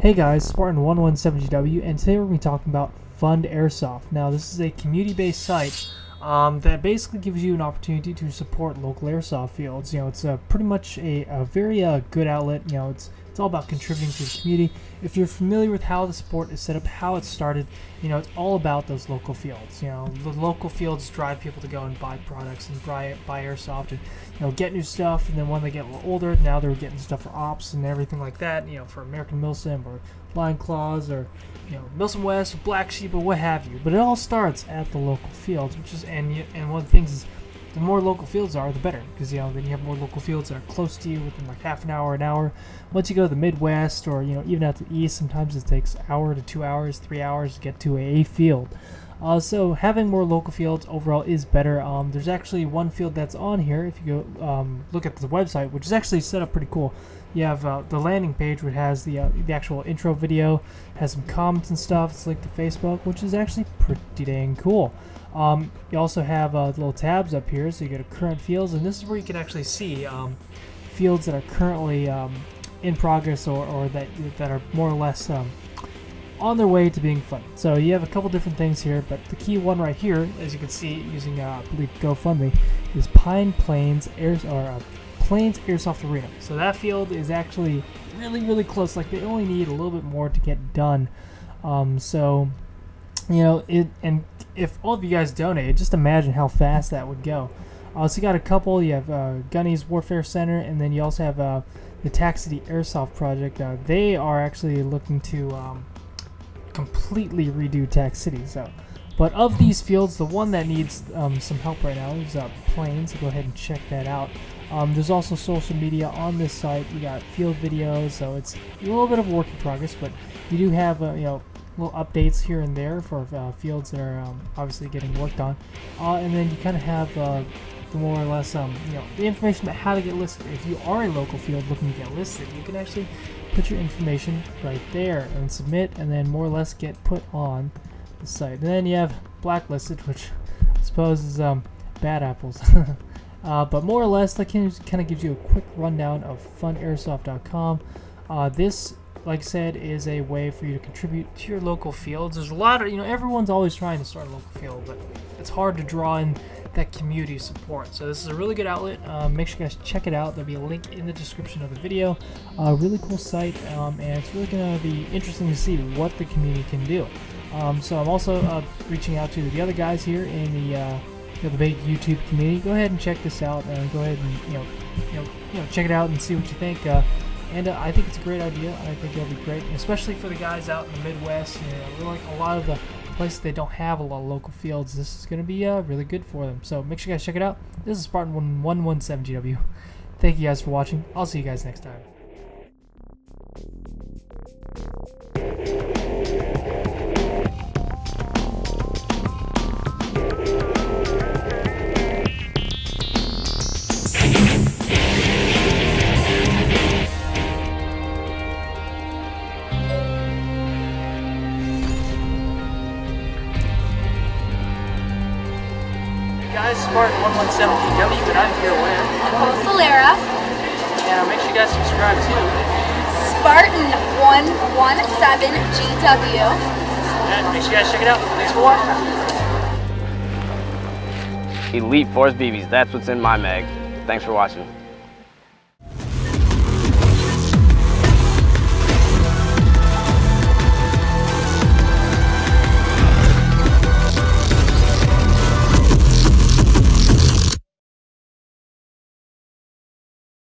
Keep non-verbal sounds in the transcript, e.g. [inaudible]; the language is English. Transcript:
Hey guys, Spartan117GW, and today we're going to be talking about Fund Airsoft. Now, this is a community-based site um, that basically gives you an opportunity to support local airsoft fields. You know, it's uh, pretty much a, a very uh, good outlet. You know, it's it's all about contributing to the community. If you're familiar with how the sport is set up, how it started, you know, it's all about those local fields. You know, the local fields drive people to go and buy products and buy, buy airsoft and, you know, get new stuff. And then when they get a little older, now they're getting stuff for ops and everything like that, you know, for American Milsim or Lion Claws or, you know, Milsim West Black Sheep or what have you. But it all starts at the local fields, which is, and, and one of the things is, the more local fields are, the better. Because, you know, then you have more local fields that are close to you within like half an hour, an hour. Once you go to the Midwest or, you know, even out to the East, sometimes it takes hour to two hours, three hours to get to a field. Uh, so having more local fields overall is better. Um, there's actually one field that's on here. If you go um, look at the website, which is actually set up pretty cool. You have uh, the landing page, which has the uh, the actual intro video, has some comments and stuff. It's linked to Facebook, which is actually pretty dang cool. Um, you also have uh, little tabs up here, so you go to current fields, and this is where you can actually see um, fields that are currently um, in progress or, or that that are more or less um, on their way to being funded. So you have a couple different things here, but the key one right here, as you can see using uh, I believe GoFundMe, is Pine Plains Air or uh, Plains Airsoft Arena. So that field is actually really really close. Like they only need a little bit more to get done. Um, so you know it and if all of you guys donated, just imagine how fast that would go. Uh, so you got a couple. You have uh, Gunny's Warfare Center, and then you also have uh, the Tac City Airsoft Project. Uh, they are actually looking to um, completely redo Tac City. So, but of these fields, the one that needs um, some help right now is uh. So go ahead and check that out. Um, there's also social media on this site. You got field videos, so it's a little bit of work in progress, but you do have uh, you know little updates here and there for uh, fields that are um, obviously getting worked on. Uh, and then you kind of have uh, the more or less um, you know the information about how to get listed. If you are a local field looking to get listed, you can actually put your information right there and submit, and then more or less get put on the site. And then you have blacklisted, which I suppose is um, bad apples. [laughs] Uh, but more or less, that kind of gives you a quick rundown of fundairsoft.com. Uh, this like I said, is a way for you to contribute to your local fields. There's a lot of, you know, everyone's always trying to start a local field, but it's hard to draw in that community support. So this is a really good outlet. Um, make sure you guys check it out. There'll be a link in the description of the video. A uh, really cool site, um, and it's really going to be interesting to see what the community can do. Um, so I'm also uh, reaching out to the other guys here in the uh, you know, the big YouTube community. Go ahead and check this out, and go ahead and you know, you know, you know, check it out and see what you think. Uh, and uh, I think it's a great idea. I think it'll be great, especially for the guys out in the Midwest. You know, like a lot of the places they don't have a lot of local fields. This is going to be uh, really good for them. So make sure you guys check it out. This is Spartan 1117GW. Thank you guys for watching. I'll see you guys next time. Guys, Spartan 117GW, and I'm here with Nicole Salera. And make sure you guys subscribe to Spartan 117GW. And make sure you guys check it out. Thanks for watching. Elite Force BBs, that's what's in my mag. Thanks for watching.